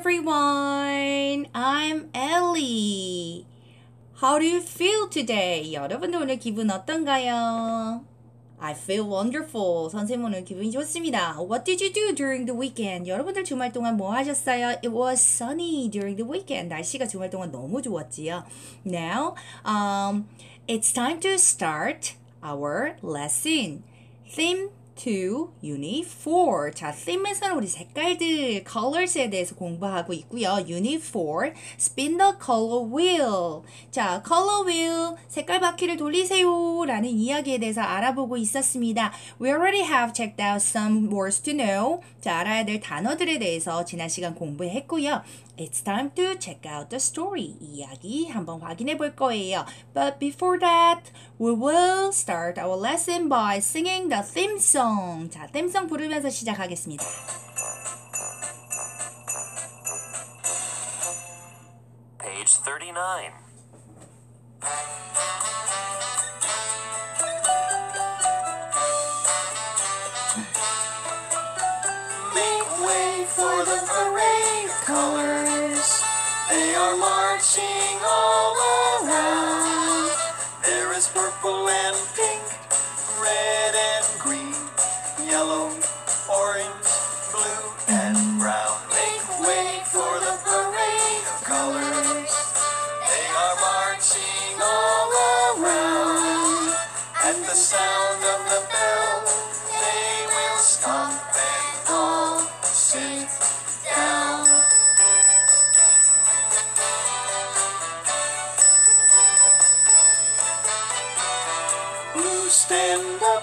everyone. I'm Ellie. How do you feel today? 여러분들 오늘 기분 어떤가요? I feel wonderful. 선생님 오늘 기분이 좋습니다. What did you do during the weekend? 여러분들 주말 동안 뭐 하셨어요? It was sunny during the weekend. 날씨가 주말 동안 너무 좋았지요. Now, um, it's time to start our lesson. Theme 2, Unit 4. 자, theme에서는 우리 색깔들, colors에 대해서 공부하고 있고요. Unit 4, spin the color wheel. 자, color wheel, 색깔 바퀴를 돌리세요. 라는 이야기에 대해서 알아보고 있었습니다. We already have checked out some words to know. 자, 알아야 될 단어들에 대해서 지난 시간 공부했고요. It's time to check out the story. 이야기 한번 확인해 볼 거예요. But before that, we will start our lesson by singing the theme song. 자, theme song 부르면서 시작하겠습니다. Page 39. Make way for the parade of colors. They are marching all around. Purple and pink, stand up,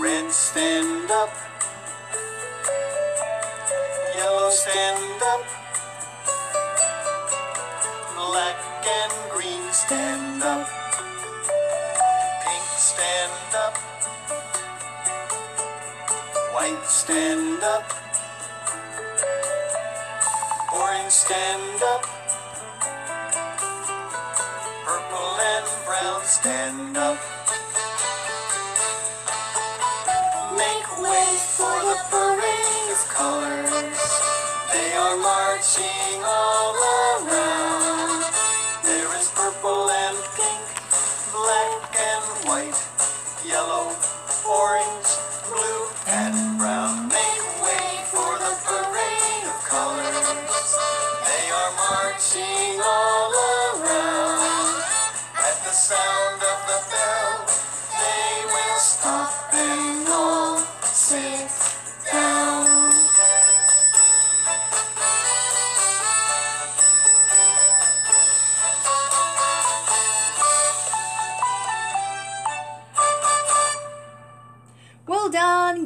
red stand up, yellow stand up, black and green stand up, pink stand up, white stand up, orange stand up. Stand up. Make way for the parade of colors. They are marching all around. There is purple and pink, black and white, yellow, orange, blue, and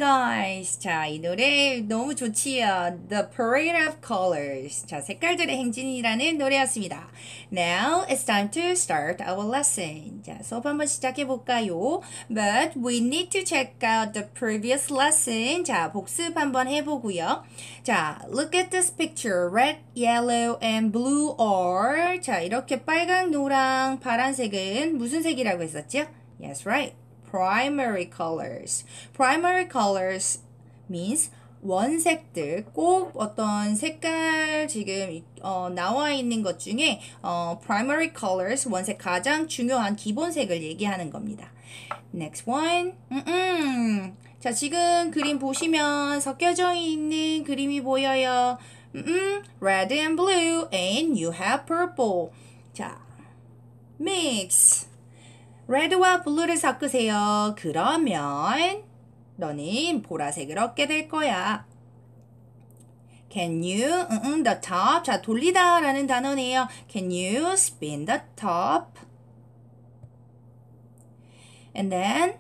guys. 자, 이 노래 너무 좋지요. The Parade of Colors. 자, 색깔들의 행진이라는 노래였습니다. Now it's time to start our lesson. 자, 수업 한번 시작해 볼까요? But we need to check out the previous lesson. 자, 복습 한번 해 보고요. 자, look at this picture. Red, yellow, and blue are. 자, 이렇게 빨강, 노랑, 파란색은 무슨 색이라고 했었죠? Yes, right. Primary colors. primary colors means 원색들 꼭 어떤 색깔 지금 어, 나와 있는 것 중에 어, primary colors 원색 가장 중요한 기본색을 얘기하는 겁니다. Next one. 음, 자 지금 그림 보시면 섞여져 있는 그림이 보여요. 음, red and blue and you have purple. 자, mix. 레드와 블루를 섞으세요. 그러면 너는 보라색을 얻게 될 거야. Can you, 응, 응, the top. 자, 돌리다 라는 단어네요. Can you spin the top? And then,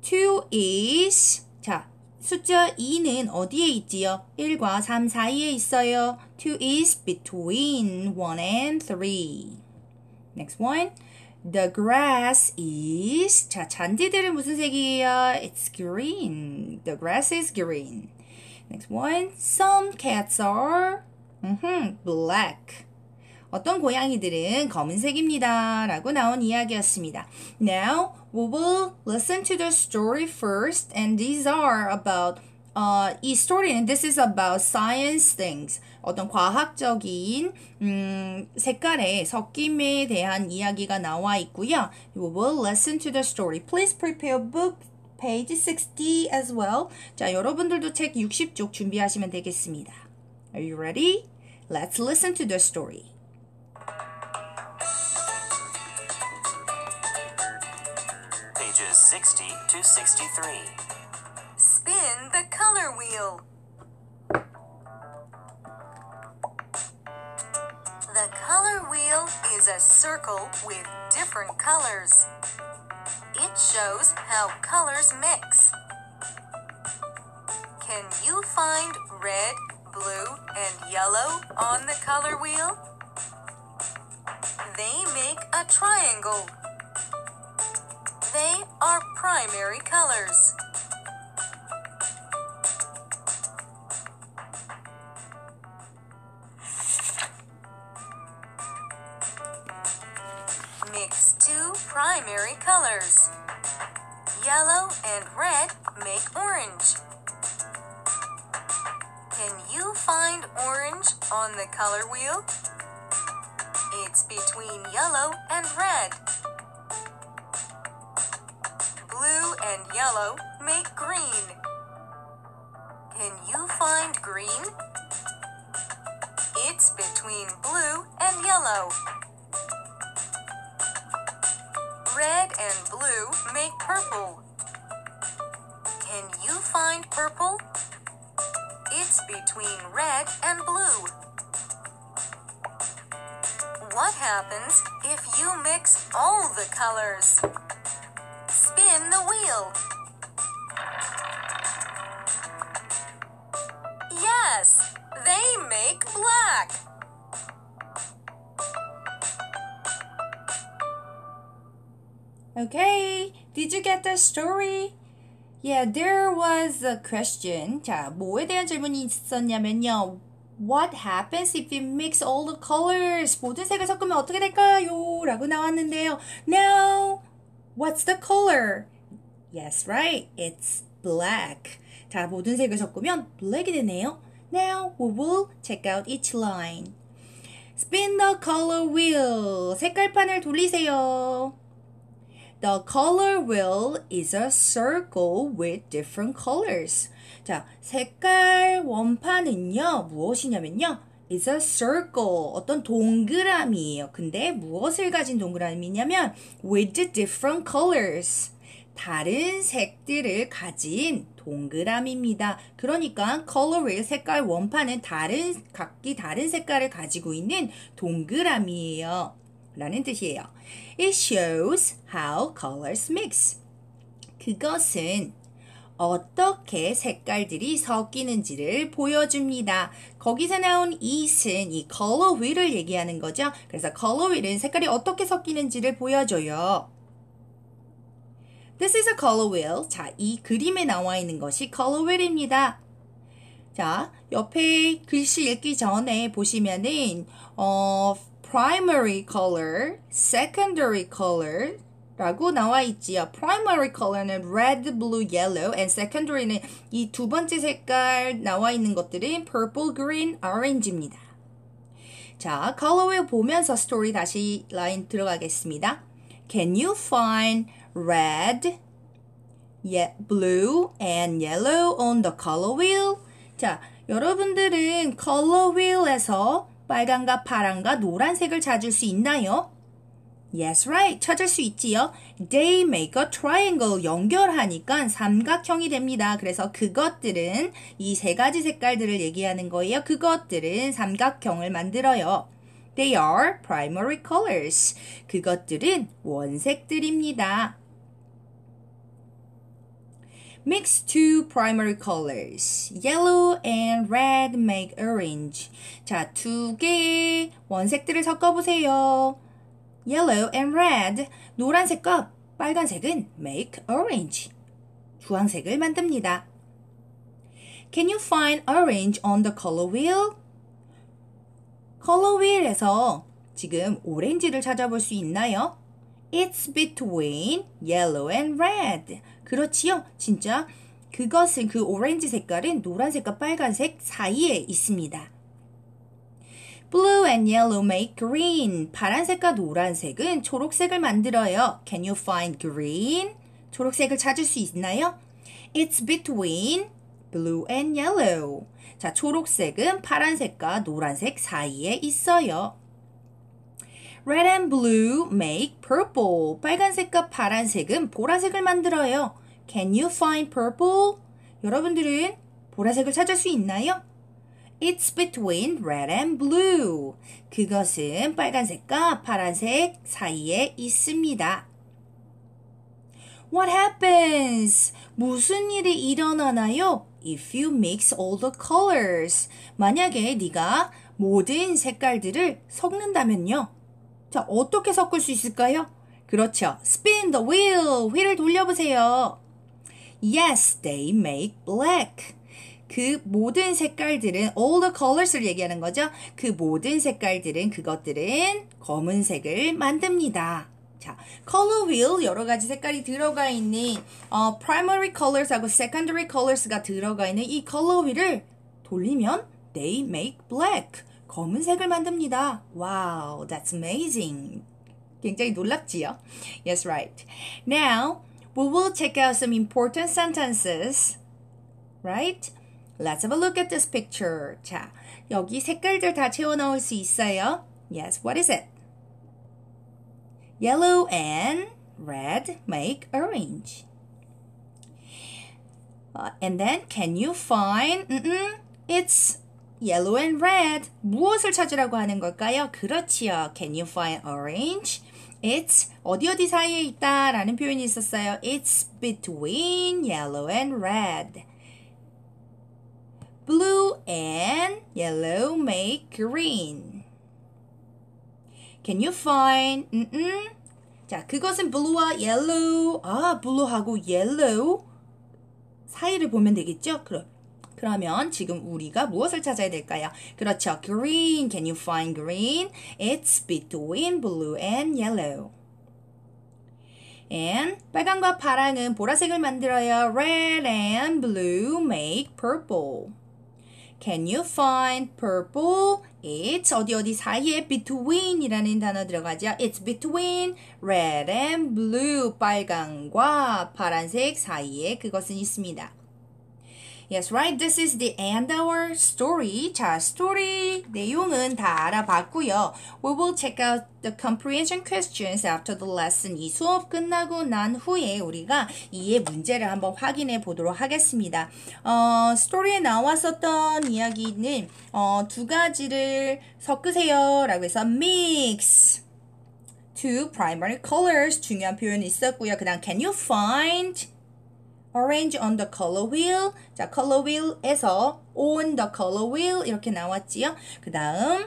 two is, 자, 숫자 2는 어디에 있지요? 1과 3 사이에 있어요. two is between 1 and 3. Next one. The grass is 자 잔디들은 무슨 색이에요? It's green. The grass is green. Next one. Some cats are 음흠, black. 어떤 고양이들은 검은색입니다. 라고 나온 이야기였습니다. Now, we will listen to the story first, and these are about 어, 이 스토리는 this is about science things. 어떤 과학적인 음, 색깔의 섞임에 대한 이야기가 나와 있고요. We will listen to the story. Please prepare book page 60 as well. 자, 여러분들도 책 60쪽 준비하시면 되겠습니다. Are you ready? Let's listen to the story. Pages 60 to 63. Spin the color wheel. The color wheel is a circle with different colors. It shows how colors mix. Can you find red, blue, and yellow on the color wheel? They make a triangle. They are primary colors. Primary colors. Yellow and red make orange. Can you find orange on the color wheel? It's between yellow and red. Blue and yellow make green. Can you find green? It's between blue and yellow. And blue make purple. Can you find purple? It's between red and blue. What happens if you mix all the colors? Spin the wheel. Okay, did you get the story? Yeah, there was a question. 자, 뭐에 대한 질문이 있었냐면요. What happens if you mix all the colors? 모든 색을 섞으면 어떻게 될까요? 라고 나왔는데요. Now, what's the color? Yes, right. It's black. 자, 모든 색을 섞으면 black이 되네요. Now, we will check out each line. Spin the color wheel. 색깔판을 돌리세요. The color wheel is a circle with different colors. 자, 색깔 원판은요, 무엇이냐면요. is a circle. 어떤 동그라미예요. 근데 무엇을 가진 동그라미냐면 with different colors. 다른 색들을 가진 동그라미입니다. 그러니까 wheel 색깔 원판은 다른 각기 다른 색깔을 가지고 있는 동그라미예요. 라는 뜻이에요. It shows how colors mix. 그것은 어떻게 색깔들이 섞이는지를 보여줍니다. 거기서 나온 it은 이 color wheel을 얘기하는 거죠. 그래서 color wheel은 색깔이 어떻게 섞이는지를 보여줘요. This is a color wheel. 자, 이 그림에 나와 있는 것이 color wheel입니다. 자, 옆에 글씨 읽기 전에 보시면은 어 primary color, secondary color 라고 나와 있지요. primary color는 red, blue, yellow, and secondary는 이 두 번째 색깔 나와 있는 것들은 purple, green, orange입니다. 자, colorwheel 보면서 스토리 다시 라인 들어가겠습니다. Can you find red, blue, and yellow on the color wheel? 자, 여러분들은 color wheel에서 빨간과 파란과 노란색을 찾을 수 있나요? Yes, right. 찾을 수 있지요. They make a triangle. 연결하니까 삼각형이 됩니다. 그래서 그것들은 이 세 가지 색깔들을 얘기하는 거예요. 그것들은 삼각형을 만들어요. They are primary colors. 그것들은 원색들입니다. Mix two primary colors. Yellow and red make orange. 자, 두 개의 원색들을 섞어보세요. Yellow and red. 노란색과 빨간색은 make orange. 주황색을 만듭니다. Can you find orange on the color wheel? 컬러 휠에서 지금 오렌지를 찾아볼 수 있나요? It's between yellow and red. 그렇지요. 진짜 그것은 그 오렌지 색깔은 노란색과 빨간색 사이에 있습니다. Blue and yellow make green. 파란색과 노란색은 초록색을 만들어요. Can you find green? 초록색을 찾을 수 있나요? It's between blue and yellow. 자, 초록색은 파란색과 노란색 사이에 있어요. Red and blue make purple. 빨간색과 파란색은 보라색을 만들어요. Can you find purple? 여러분들은 보라색을 찾을 수 있나요? It's between red and blue. 그것은 빨간색과 파란색 사이에 있습니다. What happens? 무슨 일이 일어나나요? If you mix all the colors. 만약에 네가 모든 색깔들을 섞는다면요. 자, 어떻게 섞을 수 있을까요? 그렇죠. Spin the wheel. 휠을 돌려보세요. Yes, they make black. 그 모든 색깔들은 all the colors를 얘기하는 거죠. 그 모든 색깔들은 그것들은 검은색을 만듭니다. 자, color wheel 여러 가지 색깔이 들어가 있는 어, primary colors하고 secondary colors가 들어가 있는 이 color wheel을 돌리면 they make black 검은색을 만듭니다. Wow, that's amazing. 굉장히 놀랍지요? Yes, right. Now, we will check out some important sentences. Right? Let's have a look at this picture. 자, 여기 색깔들 다 채워 넣을 수 있어요. Yes, what is it? Yellow and red make orange. Uh, and then, can you find? Mm-mm, it's yellow and red. 무엇을 찾으라고 하는 걸까요? 그렇지요. Can you find orange? It's 어디 어디 사이에 있다 라는 표현이 있었어요. It's between yellow and red. Blue and yellow make green. Can you find? 음, 자, 그것은 blue와 yellow. 아, blue하고 yellow 사이를 보면 되겠죠? 그럼 그러면 지금 우리가 무엇을 찾아야 될까요? 그렇죠. Green. Can you find green? It's between blue and yellow. And 빨강과 파랑은 보라색을 만들어요. Red and blue make purple. Can you find purple? It's 어디 어디 사이에 between이라는 단어 들어가죠. It's between red and blue. 빨강과 파란색 사이에 그것은 있습니다. Yes, right. This is the end of our story. 자, 스토리 내용은 다 알아봤고요. We will check out the comprehension questions after the lesson. 이 수업 끝나고 난 후에 우리가 이해 문제를 한번 확인해 보도록 하겠습니다. 어, 스토리에 나왔었던 이야기는 어, 두 가지를 섞으세요. 라고 해서 mix. two primary colors 중요한 표현이 있었고요. 그 다음 can you find orange on the color wheel. 자, color wheel에서 on the color wheel 이렇게 나왔지요. 그 다음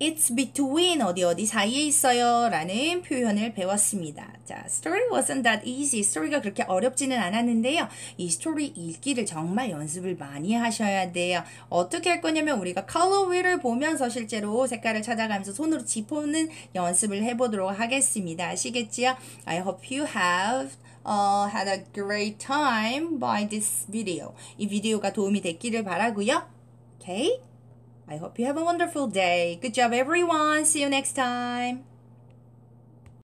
It's between 어디 어디 사이에 있어요 라는 표현을 배웠습니다. 자, story wasn't that easy. 스토리가 그렇게 어렵지는 않았는데요. 이 스토리 읽기를 정말 연습을 많이 하셔야 돼요. 어떻게 할 거냐면 우리가 color wheel을 보면서 실제로 색깔을 찾아가면서 손으로 짚어는 연습을 해보도록 하겠습니다. 아시겠지요? I hope you have uh, had a great time by this video. 이 비디오가 도움이 됐기를 바라고요. Okay? I hope you have a wonderful day. Good job everyone. See you next time.